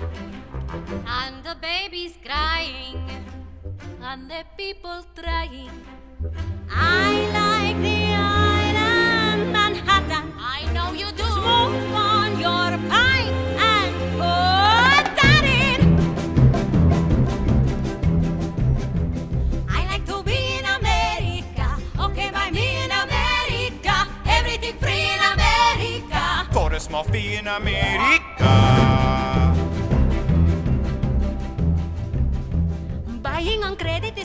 And the baby's crying, and the people trying. I like the island Manhattan. I know you do. Smoke on your pipe and put that in. I like to be in America. Okay, by me in America. Everything free in America. For a small fee in America.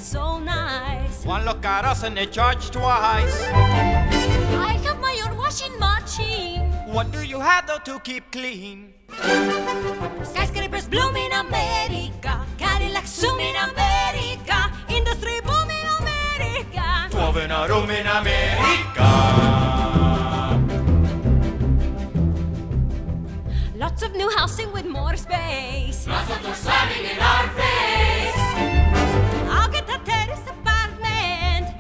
So nice. One look at us and they charge twice. I have my own washing machine. What do you have though to keep clean? Skyscrapers bloom in America. Cadillac zoom in America. Industry boom in America. Twelve in a room in America. Lots of new housing with more space. Lots of them slamming in our face.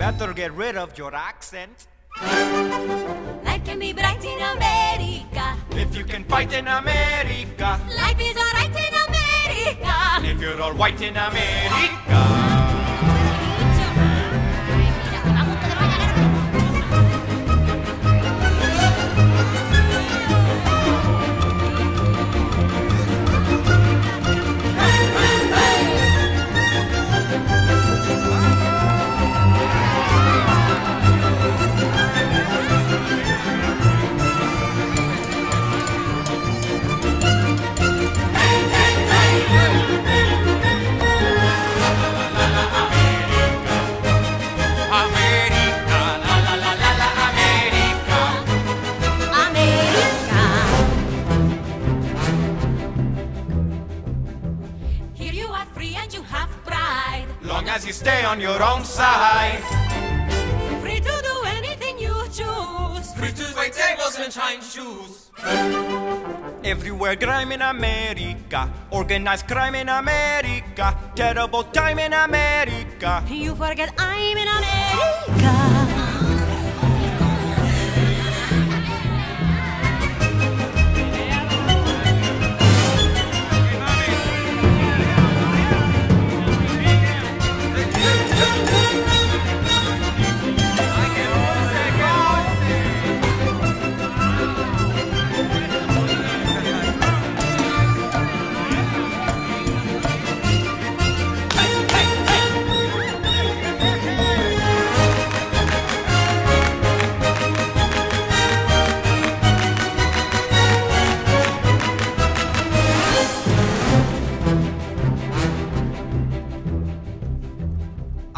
Better get rid of your accent. Life can be bright in America. If you can fight in America. Life is alright in America. If you're all white in America. America, Long as you stay on your own side. Free to do anything you choose. Free to wait tables and shine shoes. Everywhere crime in America, organized crime in America, terrible time in America. You forget I'm in America.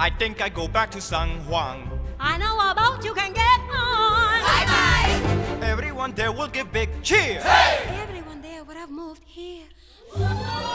I think I go back to San Juan. I know about you can get on. Bye bye. Everyone there will give big cheer. Everyone there would have moved here. Hey!